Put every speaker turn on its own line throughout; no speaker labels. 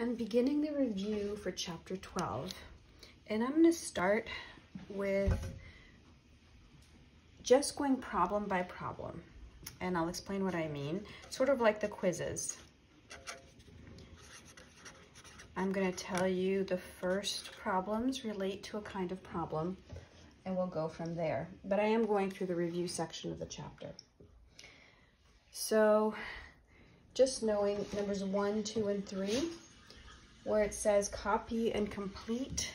I'm beginning the review for chapter 12, and I'm going to start with just going problem by problem, and I'll explain what I mean, sort of like the quizzes. I'm going to tell you the first problems relate to a kind of problem, and we'll go from there. But I am going through the review section of the chapter. So just knowing numbers one, two, and three, where it says copy and complete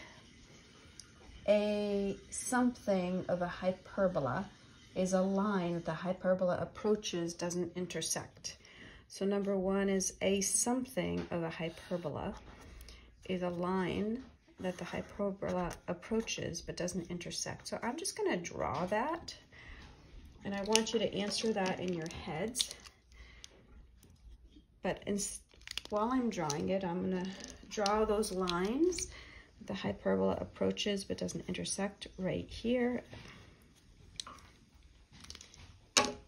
a something of a hyperbola is a line that the hyperbola approaches doesn't intersect. So number one is a something of a hyperbola is a line that the hyperbola approaches but doesn't intersect. So I'm just gonna draw that and I want you to answer that in your heads. But in, while I'm drawing it, I'm gonna draw those lines. The hyperbola approaches but doesn't intersect right here.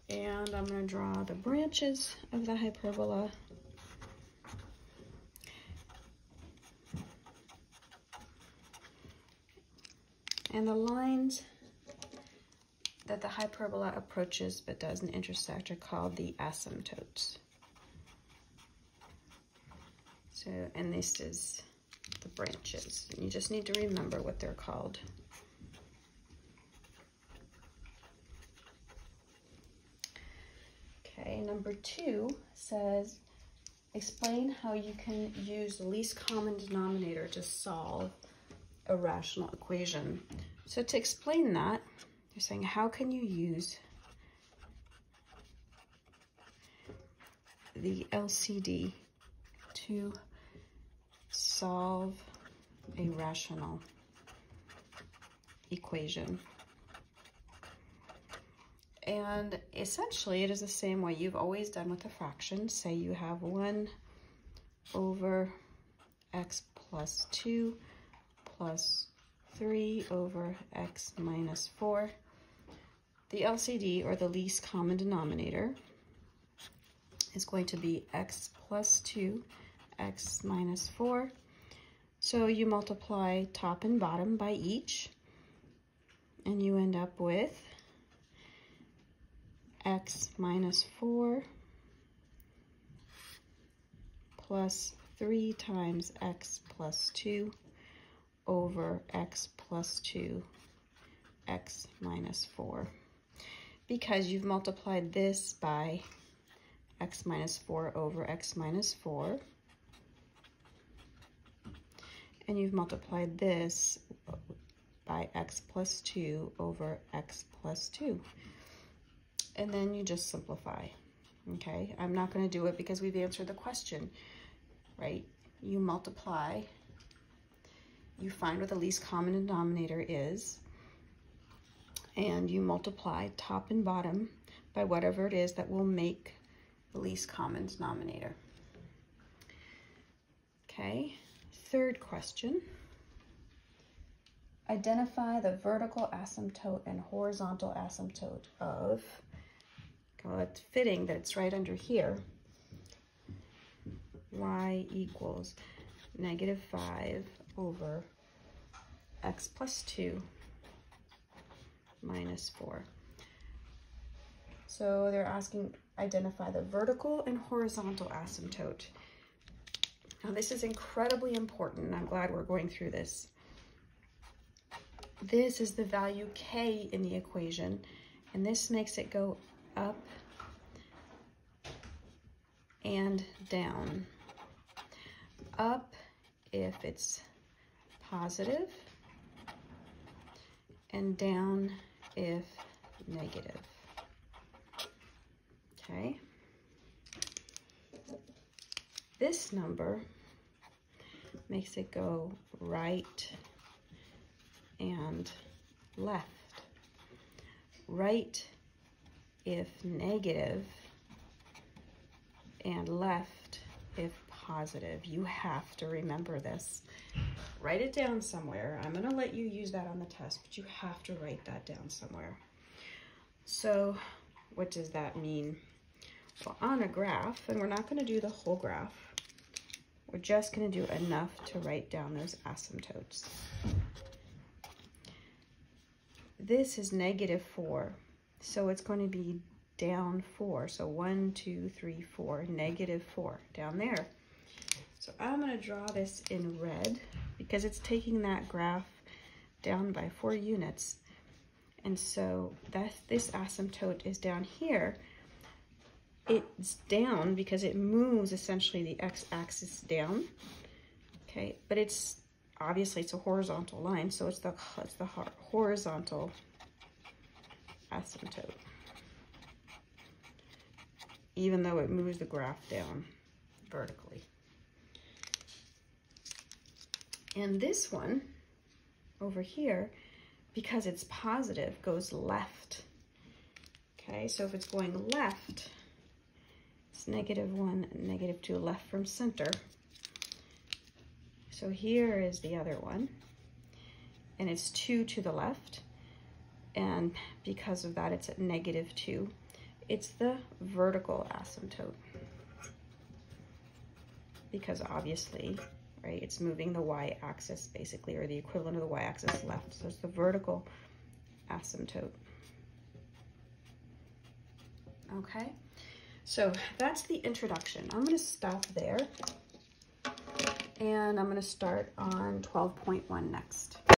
And I'm going to draw the branches of the hyperbola. And the lines that the hyperbola approaches but doesn't intersect are called the asymptotes. So, and this is the branches. You just need to remember what they're called. Okay, number two says, explain how you can use the least common denominator to solve a rational equation. So to explain that, they're saying, how can you use the LCD to solve a rational equation. And essentially, it is the same way you've always done with a fraction. Say you have 1 over x plus 2 plus 3 over x minus 4. The LCD, or the least common denominator, is going to be x plus 2 x minus 4. So you multiply top and bottom by each, and you end up with x minus 4 plus 3 times x plus 2 over x plus 2 x minus 4 because you've multiplied this by x minus 4 over x minus 4 and you've multiplied this by x plus 2 over x plus 2. And then you just simplify, okay? I'm not going to do it because we've answered the question, right? You multiply, you find what the least common denominator is, and you multiply top and bottom by whatever it is that will make the least common denominator. Okay, Third question. Identify the vertical asymptote and horizontal asymptote of, well, it's fitting that it's right under here, y equals negative 5 over x plus 2 minus 4. So they're asking identify the vertical and horizontal asymptote. Now this is incredibly important. I'm glad we're going through this. This is the value k in the equation, and this makes it go up and down. Up if it's positive, and down if negative. Okay. This number makes it go right and left. Right if negative and left if positive. You have to remember this. Write it down somewhere. I'm going to let you use that on the test, but you have to write that down somewhere. So what does that mean? On a graph, and we're not going to do the whole graph, we're just going to do enough to write down those asymptotes. This is negative 4, so it's going to be down 4. So one, two, three, four, negative 4 down there. So I'm going to draw this in red because it's taking that graph down by 4 units. And so that this asymptote is down here. It's down because it moves essentially the x-axis down. Okay, but it's obviously it's a horizontal line, so it's the it's the horizontal asymptote. Even though it moves the graph down vertically. And this one over here, because it's positive, goes left. Okay, so if it's going left, negative one, negative two, left from center. So here is the other one, and it's two to the left, and because of that, it's at negative two. It's the vertical asymptote, because obviously, right, it's moving the y-axis basically, or the equivalent of the y-axis left, so it's the vertical asymptote. Okay, so that's the introduction. I'm gonna stop there and I'm going to start on 12.1 next.